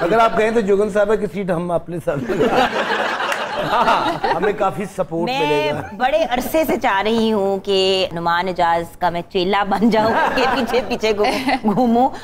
अगर आप कहें तो जोगन साहब की सीट हम अपने साथ हाँ, हमें काफ़ी सपोर्ट मिलेगा। मैं बड़े अरसे से चाह रही हूँ कि नुमान एजाज का मैं चेला बन जाऊँ के पीछे पीछे घूमूं।